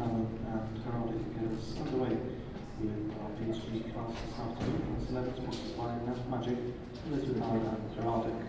Alan and Heraldic gets underway with our PhD class this afternoon. It's 11th Magic, Elizabeth Alan and Heraldic.